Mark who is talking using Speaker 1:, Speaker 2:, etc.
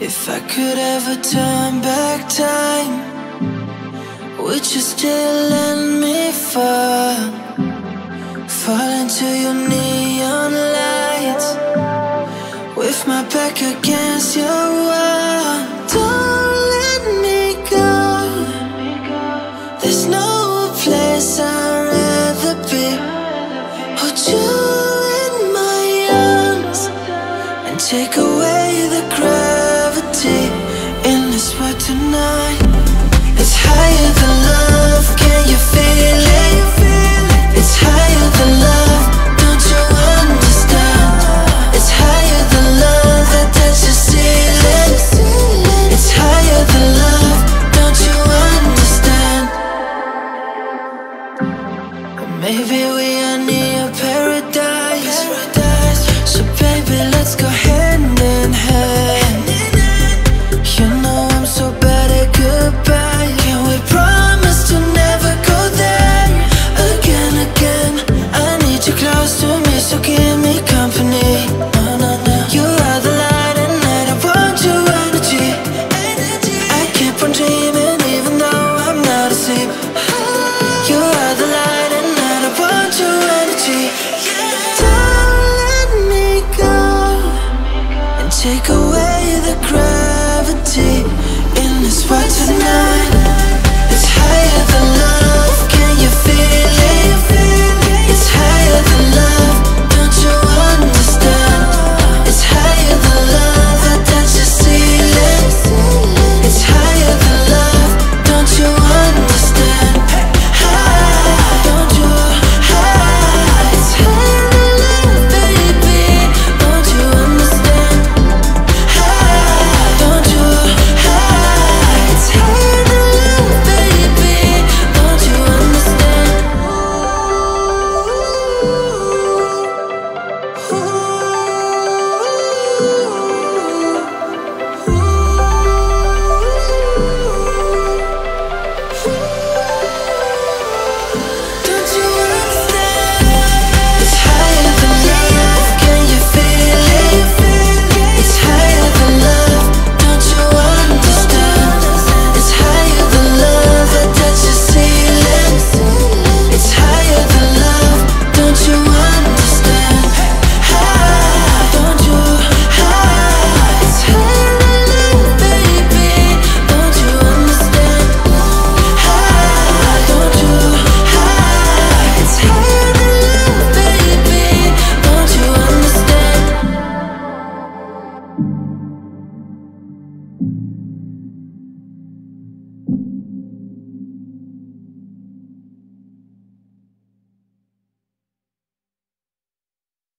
Speaker 1: If I could ever turn back time, would you still let me fall? Fall into your neon lights, with my back against your wall. Don't let me go. There's no place I'd rather be. Hold you in my arms and take away the gravity in this world tonight. It's higher than love, can you feel it? It's higher than love, don't you understand? It's higher than love that touches ceiling. It's higher than love, don't you understand? Maybe we are near paradise. So baby, let's go take a